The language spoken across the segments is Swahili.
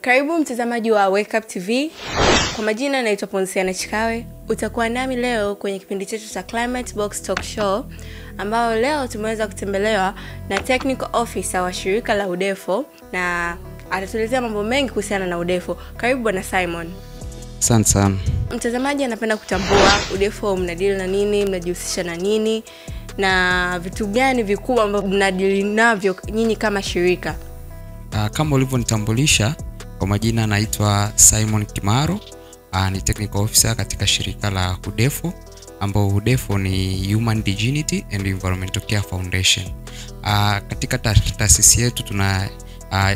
Karibu mtazamaji wa Wake Up TV. Kwa majina naitwa Ponsiana Chikawe. Utakuwa nami leo kwenye kipindi chetu cha Climate Box Talk Show ambao leo tumeweza kutembelewa na technical officer wa shirika la UDEFO na atatuelezea mambo mengi kuhusiana na UDEFO. Karibu bwana Simon. Asante sana. Mtazamaji anapenda kutambua UDEFO mnadili na nini, mnajihusisha na nini na vitu gani vikubwa ambavyo mnadili navyo nyinyi kama shirika. Uh, kama ulivyonitambulisha kwa majina anaitwa Simon Kimaro. Uh, ni technical officer katika shirika la HUDEFO ambao HUDEFO ni Human Dignity and Environmental Care Foundation. Uh, katika taasisi yetu tuna uh,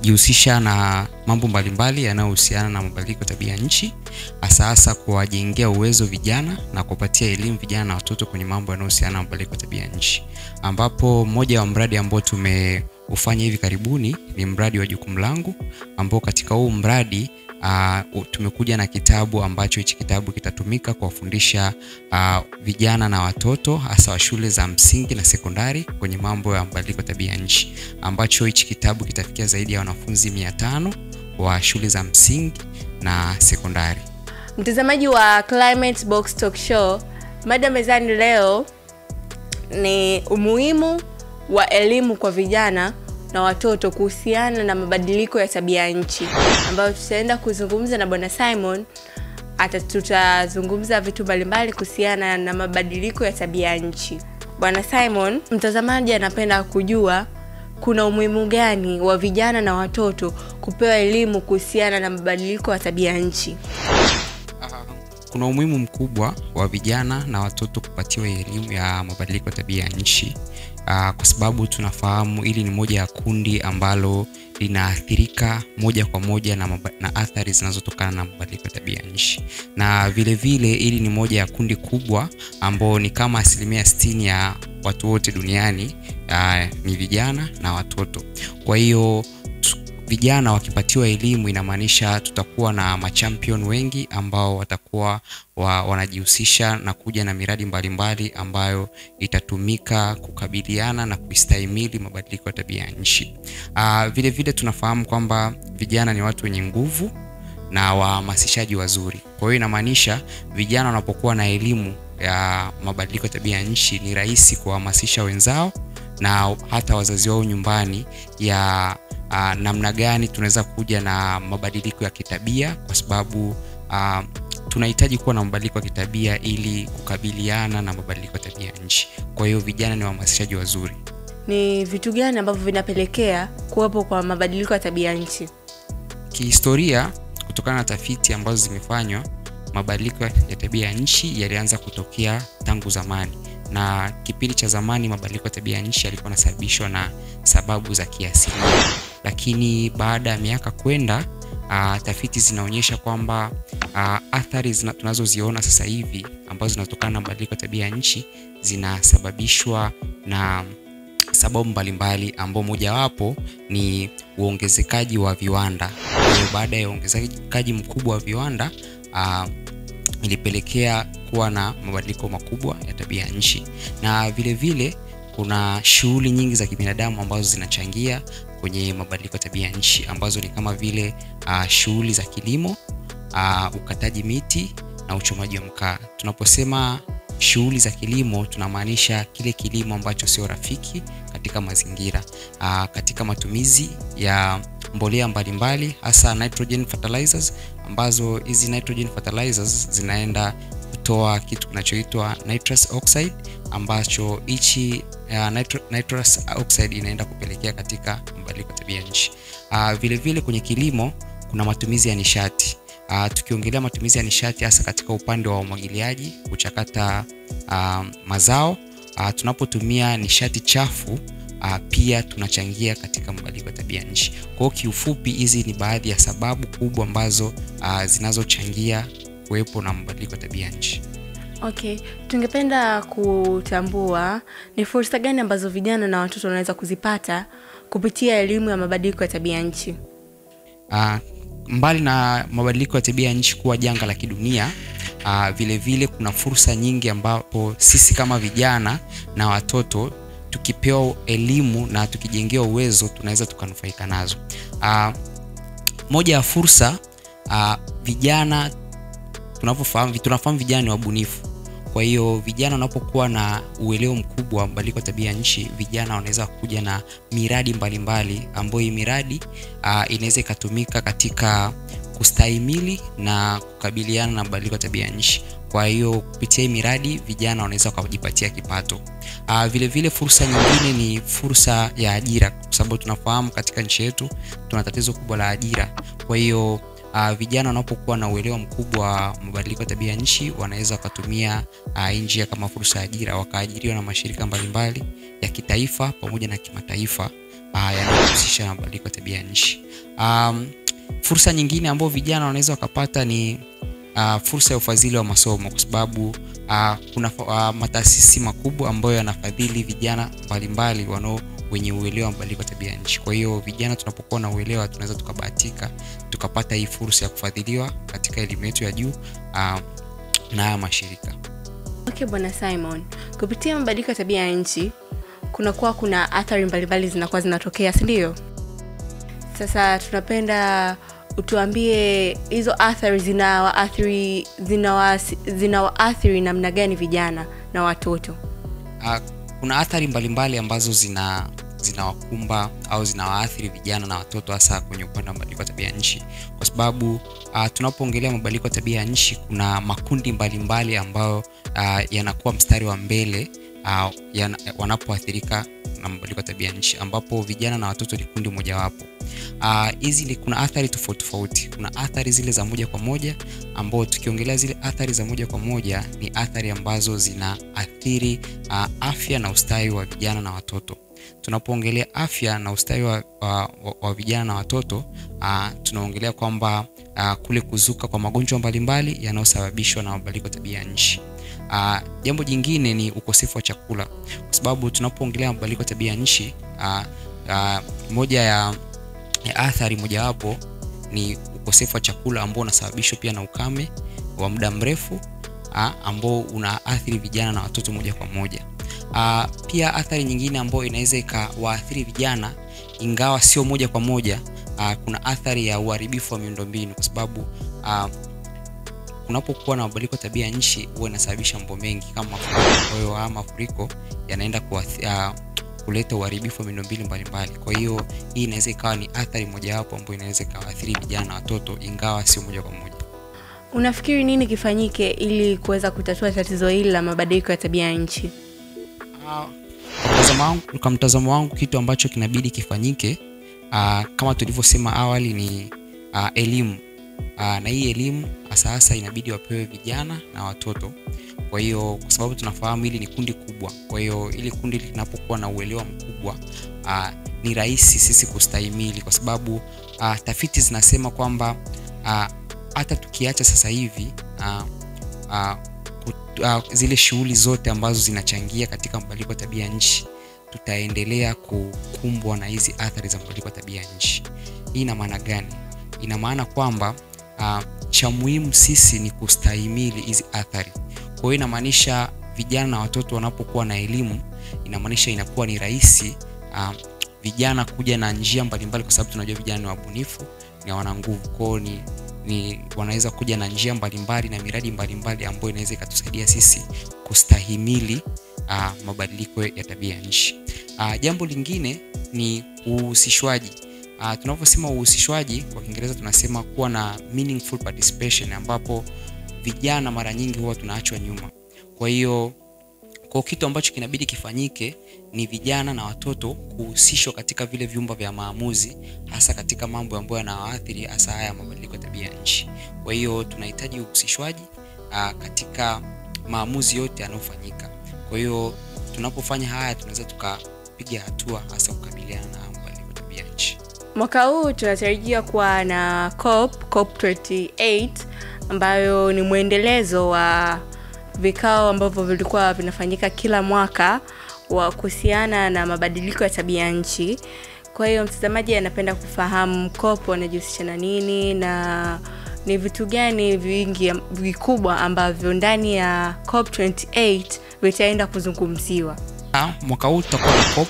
jihusisha na mambo mbalimbali yanayohusiana na mabadiliko tabia nchi, hasa hasa kuwajengea uwezo vijana na kuwapatia elimu vijana na watoto kwenye mambo yanayohusiana na mabadiliko tabia nchi, ambapo mmoja wa mradi ambao tumeufanya hivi karibuni ni mradi wa jukumu langu, ambao katika huu mradi uh, tumekuja na kitabu ambacho hichi kitabu kitatumika kuwafundisha uh, vijana na watoto hasa wa shule za msingi na sekondari kwenye mambo ya mabadiliko tabia nchi, ambacho hichi kitabu kitafikia zaidi ya wanafunzi 500 wa shule za msingi na sekondari. Mtazamaji wa Climate Box Talk Show, mada mezani leo ni umuhimu wa elimu kwa vijana na watoto kuhusiana na mabadiliko ya tabia nchi, ambayo tutaenda kuzungumza na bwana Simon. Tutazungumza vitu mbalimbali kuhusiana na mabadiliko ya tabia nchi. Bwana Simon, mtazamaji anapenda kujua kuna umuhimu gani wa vijana na watoto kupewa elimu kuhusiana na mabadiliko ya tabia nchi? Kuna umuhimu mkubwa wa vijana na watoto kupatiwa elimu ya mabadiliko ya tabia ya nchi uh, kwa sababu tunafahamu hili ni moja ya kundi ambalo linaathirika moja kwa moja na, na athari zinazotokana na mabadiliko ya tabia ya nchi, na vile vile hili ni moja ya kundi kubwa ambao ni kama asilimia 60 ya watu wote duniani uh, ni vijana na watoto. Kwa hiyo vijana wakipatiwa elimu inamaanisha tutakuwa na machampion wengi ambao watakuwa wa, wanajihusisha na kuja na miradi mbalimbali mbali ambayo itatumika kukabiliana na kuistahimili mabadiliko ya tabia ya nchi. Uh, vile vile tunafahamu kwamba vijana ni watu wenye nguvu na wahamasishaji wazuri. Kwa hiyo inamaanisha vijana wanapokuwa na elimu ya mabadiliko ya tabia ya nchi ni rahisi kuwahamasisha wenzao na hata wazazi wao nyumbani ya uh, namna gani tunaweza kuja na mabadiliko ya kitabia kwa sababu uh, tunahitaji kuwa na mabadiliko ya kitabia ili kukabiliana na mabadiliko ya tabia ya nchi. Kwa hiyo vijana ni wahamasishaji wazuri. Ni vitu gani ambavyo vinapelekea kuwepo kwa mabadiliko ya tabia nchi? Kihistoria, kutokana na tafiti ambazo zimefanywa, mabadiliko ya tabia ya nchi yalianza kutokea tangu zamani na kipindi cha zamani mabadiliko ya tabia ya nchi yalikuwa yanasababishwa na sababu za kiasilia, lakini baada ya miaka kwenda, uh, tafiti zinaonyesha kwamba uh, athari zina, tunazoziona sasa hivi ambazo zinatokana na mabadiliko ya tabia ya nchi zinasababishwa na sababu mbalimbali, ambao mojawapo ni uongezekaji wa viwanda. Baada ya uongezekaji mkubwa wa viwanda uh, ilipelekea kuwa na mabadiliko makubwa ya tabia ya nchi, na vile vile kuna shughuli nyingi za kibinadamu ambazo zinachangia kwenye mabadiliko ya tabia nchi ambazo ni kama vile uh, shughuli za kilimo uh, ukataji miti na uchomaji wa mkaa. Tunaposema shughuli za kilimo tunamaanisha kile kilimo ambacho sio rafiki katika mazingira uh, katika matumizi ya mbolea mbalimbali hasa nitrogen fertilizers, ambazo hizi nitrogen fertilizers zinaenda kutoa kitu kinachoitwa nitrous oxide ambacho hichi uh, nitro, nitrous oxide inaenda kupelekea katika mabadiliko tabia nchi. Vilevile vile vile kwenye kilimo kuna matumizi ya nishati. Uh, tukiongelea matumizi ya nishati hasa katika upande wa umwagiliaji, kuchakata uh, mazao uh, tunapotumia nishati chafu uh, pia tunachangia katika mabadiliko ya tabia nchi. Kwa hiyo kiufupi, hizi ni baadhi ya sababu kubwa ambazo uh, zinazochangia kuwepo na mabadiliko ya tabia nchi. Okay, tungependa kutambua ni fursa gani ambazo vijana na watoto wanaweza kuzipata kupitia elimu ya mabadiliko ya tabia nchi. Uh, mbali na mabadiliko ya tabia nchi kuwa janga la kidunia uh, vile vile kuna fursa nyingi ambapo sisi kama vijana na watoto tukipewa elimu na tukijengewa uwezo tunaweza tukanufaika nazo. Uh, moja ya fursa uh, vijana tunavyofahamu tunafahamu vijana ni wabunifu kwa hiyo vijana wanapokuwa na uelewa mkubwa wa mabadiliko ya tabia nchi vijana wanaweza kuja na miradi mbalimbali ambayo hii miradi uh, inaweza ikatumika katika kustahimili na kukabiliana na mabadiliko ya tabia nchi. Kwa hiyo kupitia hii miradi vijana wanaweza wakajipatia kipato. Uh, vile vile fursa nyingine ni fursa ya ajira kwa sababu tunafahamu katika nchi yetu tuna tatizo kubwa la ajira. Kwa hiyo uh, vijana wanapokuwa na uelewa mkubwa wa mabadiliko ya tabia nchi wanaweza wakatumia uh, njia kama fursa ya ajira wakaajiriwa na mashirika mbalimbali mbali, ya kitaifa pamoja na kimataifa uh, yanayohusisha na mabadiliko ya tabia nchi. Um, fursa nyingine ambayo vijana wanaweza wakapata ni uh, fursa ya ufadhili wa masomo kwa sababu uh, kuna uh, mataasisi makubwa ambayo yanafadhili vijana mbalimbali wanao wenye uelewa wa mabadiliko ya tabia nchi kwa hiyo vijana tunapokuwa na uelewa tunaweza tukabahatika tukapata hii fursa ya kufadhiliwa katika elimu yetu ya juu uh, na haya mashirika okay bwana simon kupitia mabadiliko ya tabia ya nchi kunakuwa kuna athari mbalimbali zinakuwa zinatokea sindio sasa tunapenda utuambie hizo athari zinawaathiri zinawaathiri zina namna gani vijana na watoto uh, kuna athari mbalimbali mbali ambazo zina zinawakumba au zinawaathiri vijana na watoto hasa kwenye upande wa mabadiliko ya tabia nchi. Kwa sababu uh, tunapoongelea mabadiliko ya tabia ya nchi kuna makundi mbalimbali mbali ambayo uh, yanakuwa mstari wa mbele uh, wanapoathirika na mabadiliko ya tabia nchi ambapo vijana na watoto ni kundi mojawapo. Hizi uh, kuna athari tofauti tofauti. Kuna athari zile za moja kwa moja ambao tukiongelea zile athari za moja kwa moja ni athari ambazo zinaathiri uh, afya na ustawi wa vijana na watoto. Tunapoongelea afya na ustawi wa, wa, wa, wa vijana na watoto uh, tunaongelea kwamba uh, kule kuzuka kwa magonjwa mbalimbali yanayosababishwa na mabadiliko tabia ya nchi uh, jambo jingine ni ukosefu wa chakula. Kwa sababu tunapoongelea mabadiliko ya tabia nchi uh, uh, moja ya, ya athari mojawapo ni ukosefu wa chakula ambao unasababishwa pia na ukame wa muda mrefu ambao unaathiri vijana na watoto moja kwa moja. Uh, pia athari nyingine ambayo inaweza ikawaathiri vijana ingawa sio moja kwa moja uh, kuna athari ya uharibifu wa miundombinu kwa sababu kunapokuwa na mabadiliko ya tabia ya nchi huwa inasababisha mambo mengi kama mafuriko kwa hiyo haya mafuriko yanaenda kuleta uharibifu wa miundombinu mbalimbali. Kwa hiyo hii inaweza ikawa ni athari mojawapo ambayo inaweza ikawaathiri vijana na watoto ingawa sio moja kwa moja. Unafikiri nini kifanyike ili kuweza kutatua tatizo hili la mabadiliko ya tabia ya nchi? Uh, kwa mtazamo wangu kitu ambacho kinabidi kifanyike uh, kama tulivyosema awali ni uh, elimu uh, na hii elimu hasa hasa inabidi wapewe vijana na watoto. Kwa hiyo kwa sababu tunafahamu hili ni kundi kubwa kwa hiyo ili kundi linapokuwa na uelewa mkubwa aa, ni rahisi sisi kustahimili kwa sababu aa, tafiti zinasema kwamba hata tukiacha sasa hivi aa, aa, kut, aa, zile shughuli zote ambazo zinachangia katika mabadiliko ya tabia nchi tutaendelea kukumbwa na hizi athari za mabadiliko ya tabia nchi. Hii ina maana gani? Ina maana kwamba uh, cha muhimu sisi ni kustahimili hizi athari. Kwa hiyo inamaanisha vijana na watoto wanapokuwa na elimu inamaanisha inakuwa ni rahisi uh, vijana kuja na njia mbalimbali kwa sababu tunajua vijana ni wabunifu na wana nguvu. Kwao ni, ni wanaweza kuja na njia mbalimbali na miradi mbalimbali ambayo inaweza ikatusaidia sisi kustahimili uh, mabadiliko ya tabia ya nchi. Uh, jambo lingine ni uhusishwaji uh, tunavyosema uhusishwaji kwa kiingereza tunasema kuwa na meaningful participation ambapo vijana mara nyingi huwa tunaachwa nyuma. Kwa hiyo kwa kitu ambacho kinabidi kifanyike ni vijana na watoto kuhusishwa katika vile vyumba vya maamuzi hasa katika mambo ambayo yanawaathiri hasa haya mabadiliko ya tabia nchi. Kwa hiyo tunahitaji uhusishwaji uh, katika maamuzi yote yanayofanyika. Kwa hiyo tunapofanya haya tunaweza tukapiga hatua hasa kukabiliana mwaka huu tunatarajia kuwa na cop cop 28 ambayo ni mwendelezo wa vikao ambavyo vilikuwa vinafanyika kila mwaka wa kuhusiana na mabadiliko ya tabia nchi. Kwa hiyo mtazamaji anapenda kufahamu cop wanajihusisha na nini na ni vitu gani vingi vikubwa ambavyo ndani ya cop 28 vitaenda kuzungumziwa. Mwaka huu tutakuwa na cop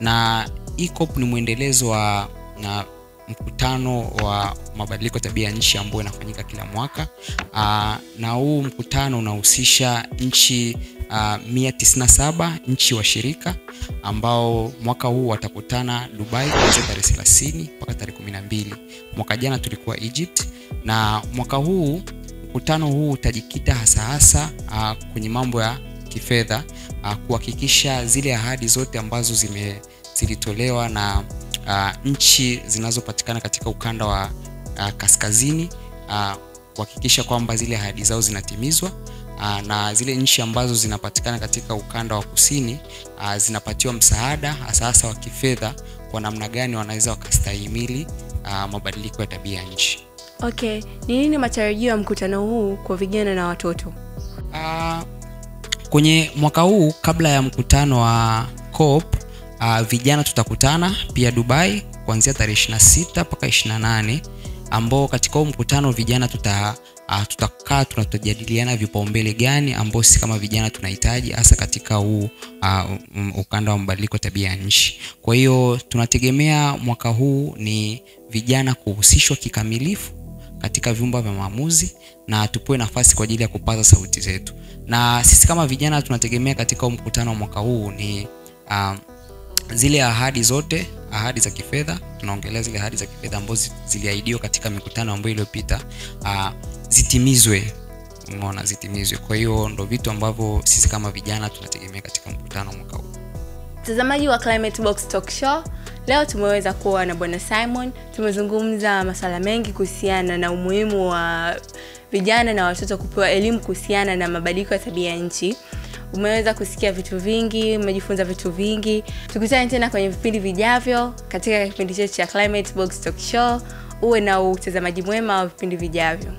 na hii cop ni mwendelezo wa na mkutano wa mabadiliko tabia ya nchi ambao inafanyika kila mwaka. Uh, na huu mkutano unahusisha nchi uh, 197 nchi washirika ambao mwaka huu watakutana dubai kuanzia tarehe 30 mpaka tarehe 12 mwaka jana tulikuwa egypt na mwaka huu mkutano huu utajikita hasa hasa uh, kwenye mambo ya kifedha uh, kuhakikisha zile ahadi zote ambazo zime zilitolewa na uh, nchi zinazopatikana katika ukanda wa uh, kaskazini uh, kuhakikisha kwamba zile ahadi zao zinatimizwa uh, na zile nchi ambazo zinapatikana katika ukanda wa kusini uh, zinapatiwa msaada hasa hasa wa kifedha kwa namna gani wanaweza wakastahimili uh, mabadiliko ya tabia ya nchi. Okay ni nini matarajio ya mkutano huu kwa vijana na watoto? Uh, kwenye mwaka huu kabla ya mkutano wa COP uh, vijana tutakutana pia Dubai kuanzia tarehe 26 mpaka 28 ambao katika huu mkutano vijana tuta uh, tutakaa tunatojadiliana vipaumbele gani ambao sisi kama vijana tunahitaji hasa katika huu uh, ukanda wa mabadiliko tabia ya nchi. Kwa hiyo tunategemea mwaka huu ni vijana kuhusishwa kikamilifu katika vyumba vya maamuzi na tupewe nafasi kwa ajili ya kupaza sauti zetu. Na sisi kama vijana tunategemea katika mkutano wa mwaka huu ni uh, zile ahadi zote ahadi za kifedha tunaongelea zile ahadi za kifedha ambazo ziliahidiwa katika mikutano ambayo iliyopita uh, zitimizwe. Umeona zitimizwe. Kwa hiyo ndo vitu ambavyo sisi kama vijana tunategemea katika mkutano mwaka huu. Mtazamaji wa climate box talk show leo tumeweza kuwa na bwana simon. Tumezungumza masuala mengi kuhusiana na umuhimu wa vijana na watoto kupewa elimu kuhusiana na mabadiliko ya tabia ya nchi umeweza kusikia vitu vingi umejifunza vitu vingi. Tukutane tena kwenye vipindi vijavyo katika kipindi chetu cha climate box talk show. Uwe na utazamaji mwema wa vipindi vijavyo